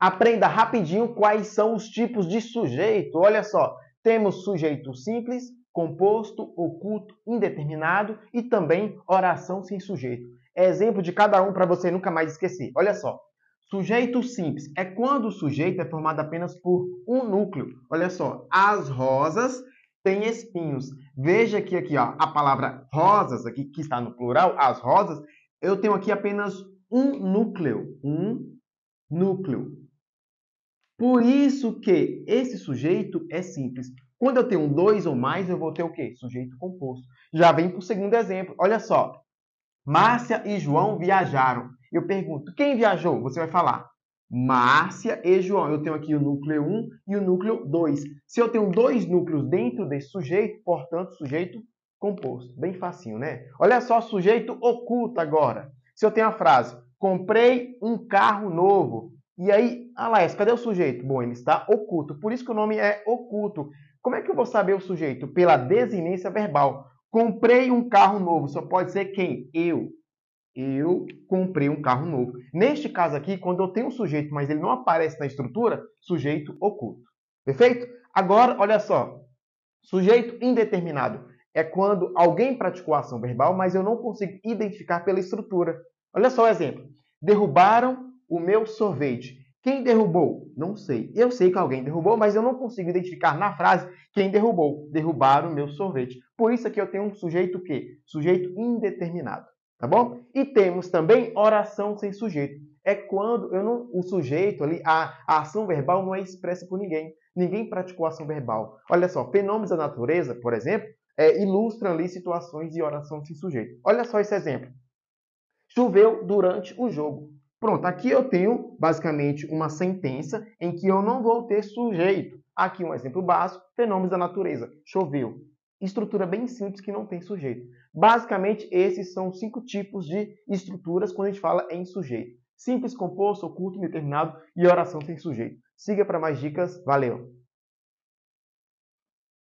Aprenda rapidinho quais são os tipos de sujeito. Olha só, temos sujeito simples, composto, oculto, indeterminado e também oração sem sujeito. É exemplo de cada um para você nunca mais esquecer. Olha só, sujeito simples é quando o sujeito é formado apenas por um núcleo. Olha só, as rosas têm espinhos. Veja que aqui ó, a palavra rosas, aqui que está no plural, as rosas, eu tenho aqui apenas um núcleo. Um núcleo. Por isso que esse sujeito é simples. Quando eu tenho dois ou mais, eu vou ter o quê? Sujeito composto. Já vem para o segundo exemplo. Olha só. Márcia e João viajaram. Eu pergunto, quem viajou? Você vai falar Márcia e João. Eu tenho aqui o núcleo 1 e o núcleo 2. Se eu tenho dois núcleos dentro desse sujeito, portanto, sujeito composto. Bem facinho, né? Olha só, sujeito oculto agora. Se eu tenho a frase, comprei um carro novo. E aí, ah cadê o sujeito? Bom, ele está oculto. Por isso que o nome é oculto. Como é que eu vou saber o sujeito? Pela desinência verbal. Comprei um carro novo. Só pode ser quem? Eu. Eu comprei um carro novo. Neste caso aqui, quando eu tenho um sujeito, mas ele não aparece na estrutura, sujeito oculto. Perfeito? Agora, olha só. Sujeito indeterminado é quando alguém praticou ação verbal, mas eu não consigo identificar pela estrutura. Olha só o exemplo. Derrubaram o meu sorvete. Quem derrubou? Não sei. Eu sei que alguém derrubou, mas eu não consigo identificar na frase quem derrubou. Derrubaram o meu sorvete. Por isso aqui eu tenho um sujeito que? Sujeito indeterminado. Tá bom? E temos também oração sem sujeito. É quando eu não, o sujeito ali, a, a ação verbal não é expressa por ninguém. Ninguém praticou ação verbal. Olha só, fenômenos da natureza, por exemplo, é, ilustram ali situações de oração sem sujeito. Olha só esse exemplo. Choveu durante o jogo. Pronto, aqui eu tenho basicamente uma sentença em que eu não vou ter sujeito. Aqui um exemplo básico, fenômenos da natureza. Choveu. Estrutura bem simples que não tem sujeito. Basicamente, esses são cinco tipos de estruturas quando a gente fala em sujeito. Simples, composto, oculto, indeterminado e oração sem sujeito. Siga para mais dicas. Valeu!